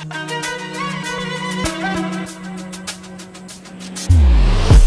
I'm